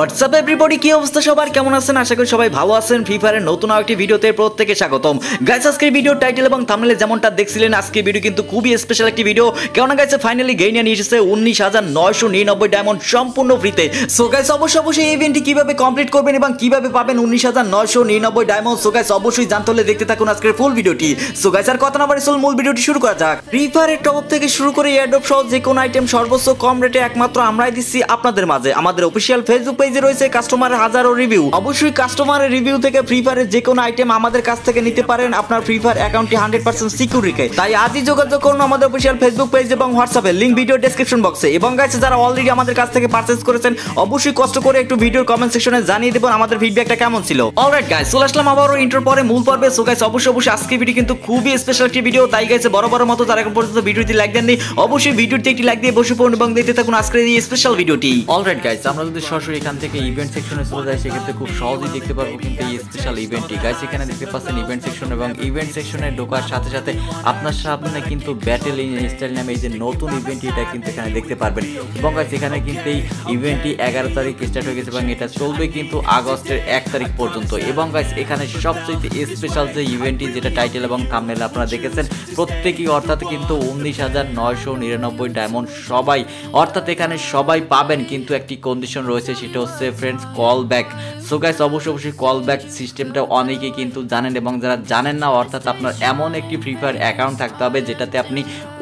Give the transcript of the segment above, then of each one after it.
WhatsApp everybody কি অবস্থা সবার? কেমন আছেন? আশা করি সবাই ভালো আছেন। ফ্রি ফায়ারের নতুন আরেকটি ভিডিওতে প্রত্যেকে স্বাগতম। গাইস আজকের ভিডিও টাইটেল এবং থাম্বনেলে যেমনটা দেখছিলেন আজকে ভিডিও কিন্তু খুবই স্পেশাল একটি ভিডিও কেননা গাইছে ফাইনালি গেইনিয়া নিয়ে এসেছে উনিশ হাজার নয়শো নিরানব্বই ডায়মন্ড সম্পূর্ণ ফ্রিতে সো গাইস অবশ্যই অবশ্যই এই ইভেন্টটি কীভাবে কমপ্লিট করবেন এবং কীভাবে পাবেন উনিশ হাজার নয়শো নিরানব্বই ডায়মন্ড সো গাইস অবশ্যই জানতে হলে দেখতে থাকুন আজকের ফুল ভিডিওটি সো গাইস আর কথা না বাড়ি চল মূল ভিডিওটি শুরু করা যাক। ফ্রি ফায়ারের টপ থেকে শুরু করে এয়ারড্রপ সহ যে কোনো আইটেম সর্বোচ্চ কম রেটে একমাত্র আমরাই দিচ্ছি আপনাদের মাঝে। আমাদের অফিসিয়াল ফেসবুক পেজে রয়েছে কাস্টমারের হাজারো রিভিউ অবশ্যই কাস্টমারের রিভিউ থেকে ফ্রি ফায়ারের যে কোনো আইটেম আমাদের কাছ থেকে নিতে পারেন। আপনার ফ্রি ফায়ার অ্যাকাউন্টটি হান্ড্রেড পার্সেন্ট সিকিউর রেখে তাই আজই যোগাযোগ করুন আমাদের অফিসিয়াল ফেসবুক পেজ এবং হোয়াটসঅ্যাপে লিঙ্ক ভিডিও ডেসক্রিপশন বক্সে এবং গাইছে যারা অলরেডি আমাদের কাছ থেকে পারচেস করেছেন, অবশ্যই কষ্ট করে একটু ভিডিওর কমেন্ট সেকশনে জানিয়ে দেবেন আমাদের ফিডব্যাকটা কেমন ছিল। অলরাইট গাইস চলে আসলাম আবারও ইন্টার পরে মূল পর্বে। সো গাইস অবশ্যই অবশ্যই আজকে ভিডিও কিন্তু খুবই স্পেশাল একটি ভিডিও তাই গাইছে বড় বড় মতো যারা এখন পর্যন্ত ভিডিওটি লাইক দেননি, অবশ্যই ভিডিওটি একটি লাইক দিয়ে বসে পড়ুন এবং দেখতে থাকুন আজকের এই স্পেশাল ভিডিওটি অলরাইট গাইস আমরা যদি সরাসরি এখান থেকে ইভেন্ট সেকশনে চলে যাই সেক্ষেত্রে খুব সহজেই দেখতে পারব কিন্তু এই স্পেশাল ইভেন্টটি গাইস এখানে দেখতে পাচ্ছেন ইভেন্ট সেকশন এবং ইভেন্ট সেকশনে ঢোকার সাথে সাথে আপনার সামনে কিন্তু ব্যাটেল ইন স্টাইল নামে এই যে নতুন ইভেন্টটি এটা কিন্তু এখানে দেখতে পারবেন। এবং গাইস এখানে কিন্তু এই ইভেন্টটি এগারো তারিখ স্টার্ট হয়ে গেছে এবং এটা চলবে কিন্তু আগস্টের এক তারিখ পর্যন্ত। এবং গাইস এখানে সবচেয়ে স্পেশাল যে ইভেন্টটি যেটা টাইটেল এবং থাম্বনেল আপনারা দেখেছেন, প্রত্যেকেই অর্থাৎ কিন্তু উনিশ হাজার নয়শো নিরানব্বই ডায়মন্ড সবাই, অর্থাৎ এখানে সবাই পাবেন, কিন্তু একটি কন্ডিশন রয়েছে, সেটা হচ্ছে friends call back so guys অবশ্যই অবশ্যই কল ব্যাক সিস্টেমটা অনেকেই কিন্তু জানেন এবং যারা জানেন না, অর্থাৎ আপনার এমন একটি ফ্রি ফায়ার অ্যাকাউন্ট থাকতে হবে যেটাতে আপনি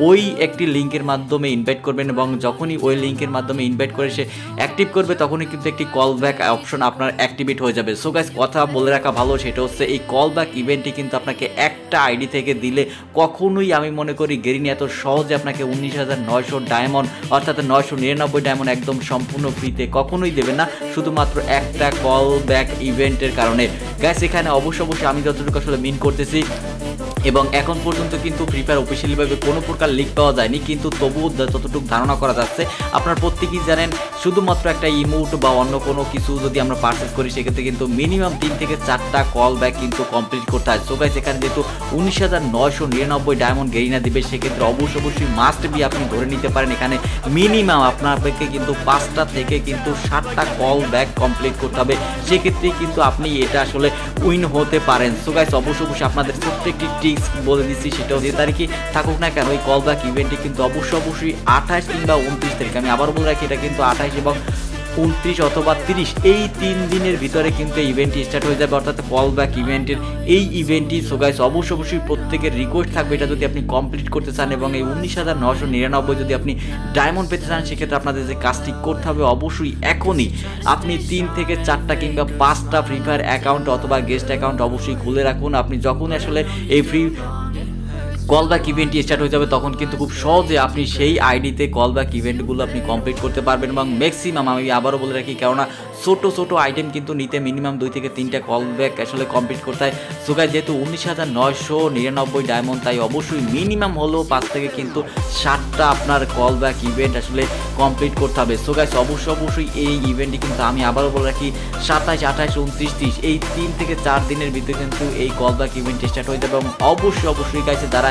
ওই একটি লিঙ্কের মাধ্যমে ইনভাইট করবেন এবং যখনই ওই লিঙ্কের মাধ্যমে ইনভাইট করে সে অ্যাক্টিভ করবে, তখনই কিন্তু একটি কল ব্যাক অপশন আপনার অ্যাক্টিভেট হয়ে যাবে। সো গাইস কথা বলে রাখা ভালো সেটা হচ্ছে এই কল ব্যাক ইভেন্টটি কিন্তু আপনাকে একটা আইডি থেকে দিলে কখনোই আমি মনে করি গেরিনি এত সহজে আপনাকে উনিশ হাজার নয়শো ডায়মন্ড অর্থাৎ নয়শো নিরানব্বই ডায়মন্ড একদম সম্পূর্ণ ফ্রিতে কখনোই দেবে না। শুধুমাত্র একটা কল ব্যাক ইভেন্টের কারণে। গ্যাস এখানে অবশ্য অবশ্যই আমি যতটুকু আসলে মিন করতেছি এবং এখন পর্যন্ত কিন্তু ফ্রি ফায়ার অফিসিয়ালিভাবে কোনো প্রকার লিক পাওয়া যায়নি, কিন্তু তবুও যতটুকু ধারণা করা যাচ্ছে, আপনার প্রত্যেকেই জানেন শুধুমাত্র একটা ইমোট বা অন্য কোনো কিছু যদি আমরা পারচেস করি, সেক্ষেত্রে কিন্তু মিনিমাম তিন থেকে চারটা কল ব্যাক কিন্তু কমপ্লিট করতে হয়। সো গাইস এখানে যেহেতু উনিশ হাজার নয়শো নিরানব্বই ডায়মন্ড গেরিনা দিবে, সেক্ষেত্রে অবশ্যই অবশ্যই মাস্ট বি আপনি ধরে নিতে পারেন, এখানে মিনিমাম আপনাদেরকে কিন্তু পাঁচটা থেকে কিন্তু সাতটা কল ব্যাক কমপ্লিট করতে হবে। সেক্ষেত্রেই কিন্তু আপনি এটা আসলে উইন হতে পারেন। সো গাইস অবশ্যই অবশ্যই আপনাদের ছোট্ট একটি বলে দিচ্ছি, সেটাও যে তারিখে থাকুক না কেন ওই কল ব্যাক ইভেন্টটি কিন্তু অবশ্যই অবশ্যই আঠাশ কিংবা উনত্রিশ তারিখ। আমি আবার বলে রাখি, এটা কিন্তু আঠাশ এবং উনত্রিশ অথবা তিরিশ, এই তিন দিনের ভিতরে কিন্তু ইভেন্টটি স্টার্ট হয়ে যাবে। অর্থাৎ কল ব্যাক ইভেন্টের এই ইভেন্টটি সো গাইস অবশ্যই অবশ্যই প্রত্যেকের রিকোয়েস্ট থাকবে এটা যদি আপনি কমপ্লিট করতে চান এবং এই উনিশ হাজার নশো নিরানব্বই যদি আপনি ডায়মন্ড পেতে চান, সেক্ষেত্রে আপনাদের যে কাজটি করতে হবে অবশ্যই এখনই আপনি তিন থেকে চারটা কিংবা পাঁচটা ফ্রি ফায়ার অ্যাকাউন্ট অথবা গেস্ট অ্যাকাউন্ট অবশ্যই খুলে রাখুন। আপনি যখন আসলে এই ফ্রি কল ব্যাক ইভেন্টটি স্টার্ট হয়ে যাবে, তখন কিন্তু খুব সহজে আপনি সেই আইডিতে কল ব্যাক ইভেন্টগুলো আপনি কমপ্লিট করতে পারবেন এবং ম্যাক্সিমাম আমি আবারও বলে রাখি, কেননা ছোট ছোট আইটেম কিন্তু নিতে মিনিমাম দুই থেকে তিনটা কল ব্যাক আসলে কমপ্লিট করতে হয়। সুগায় যেহেতু উনিশ হাজার নয়শো নিরানব্বই ডায়মন্ড তাই অবশ্যই মিনিমাম হলেও পাঁচ থেকে কিন্তু ষাটটা আপনার কল ব্যাক ইভেন্ট আসলে কমপ্লিট করতে হবে। সো অবশ্যই অবশ্যই এই ইভেন্টটি কিন্তু আমি আবারও বলে রাখি, সাতাশ, আঠাশ, উনত্রিশ, তিরিশ, এই তিন থেকে চার দিনের ভিতরে কিন্তু এই কল ব্যাক ইভেন্ট স্টার্ট হয়ে যাবে। এবং অবশ্যই অবশ্যই গাইছে তারা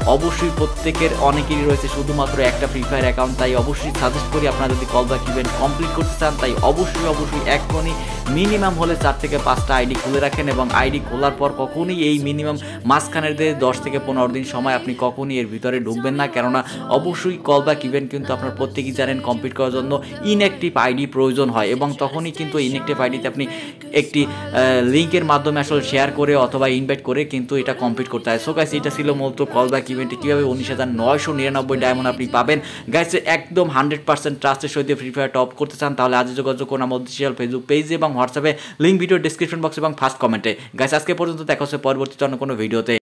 অবশ্যই প্রত্যেকের অনেকেরই রয়েছে শুধুমাত্র একটা ফ্রি ফায়ার অ্যাকাউন্ট তাই অবশ্যই সাজেস্ট করি আপনারা যদি কল ব্যাক ইভেন্ট কমপ্লিট করতে চান, তাই অবশ্যই অবশ্যই এখনই মিনিমাম হলে চার থেকে পাঁচটা আইডি খুলে রাখেন এবং আইডি খোলার পর কখনই এই মিনিমাম মাঝখানের দিয়ে দশ থেকে পনেরো দিন সময় আপনি কখনই এর ভিতরে ঢুকবেন না। কেননা অবশ্যই কল ব্যাক ইভেন্ট কিন্তু আপনার প্রত্যেকেই জানেন কমপ্লিট করার জন্য ইনঅ্যাক্টিভ আইডি প্রয়োজন হয় এবং তখনই কিন্তু ইনঅ্যাক্টিভ আইডিতে আপনি একটি লিঙ্কের মাধ্যমে আসলে শেয়ার করে অথবা ইনভাইট করে কিন্তু এটা কমপ্লিট করতে হয়। সো গাইস এটা ছিল মূলত কল ব্যাক ইভেন্টে কীভাবে উনিশ হাজার নয়শো নিরানব্বই ডায়মন্ড আপনি পাবেন? গাইসে একদম হান্ড্রেড পার্সেন্ট ট্রাস্টের সহিত ফ্রি ফায়ার টপ করতে চান, তাহলে আজ যোগাযোগ করুন আমার অফিসিয়াল ফেসবুক পেজে এবং হোয়াটসঅ্যাপে লিঙ্ক ভিডিও ডিসক্রিপশন বক্স এবং ফার্স্ট কমেন্টে গাইস আজকে পর্যন্ত দেখা হচ্ছে পরবর্তীতে অন্য কোনো ভিডিওতে